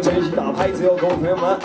跟着一起打拍子哟，各位朋友们。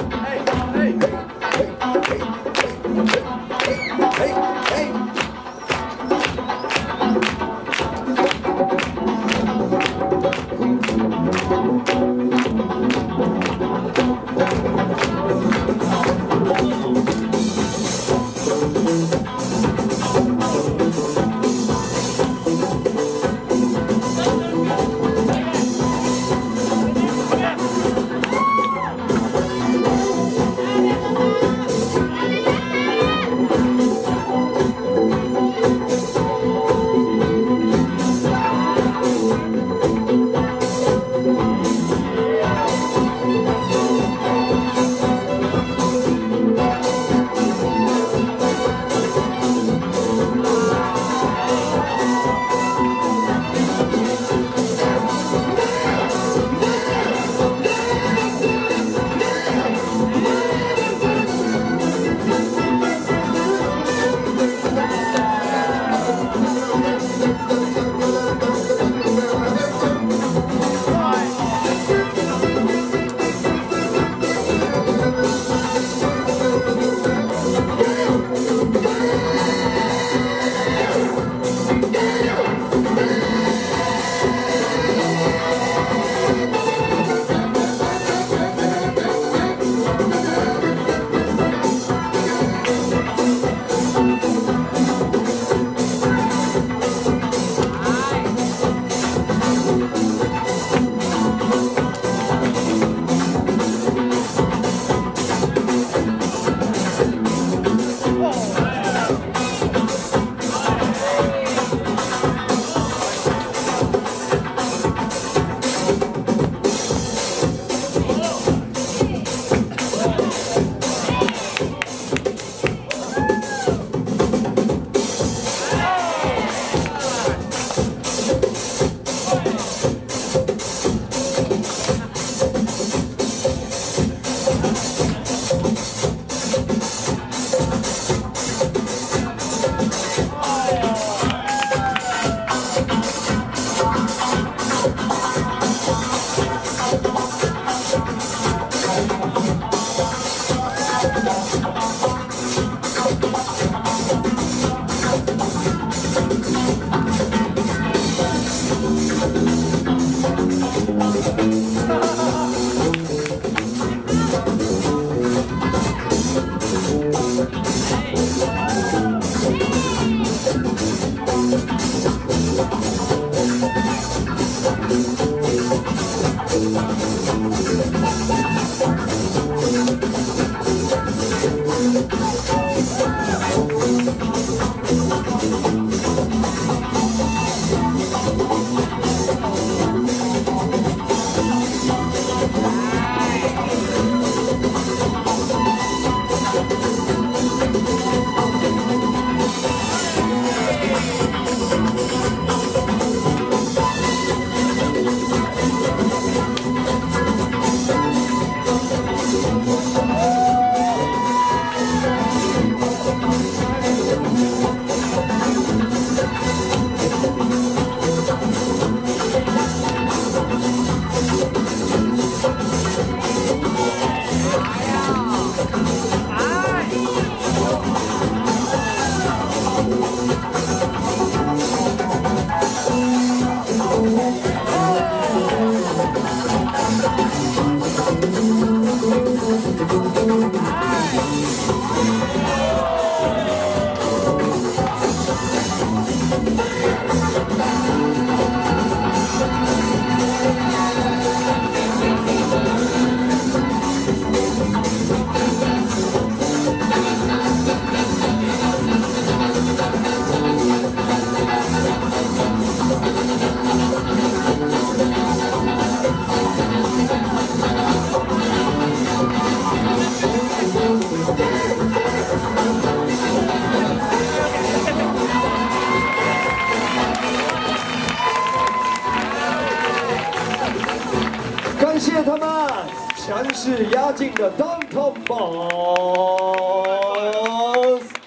强势压境的 Downtown Boss。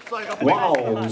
帅个哇哦！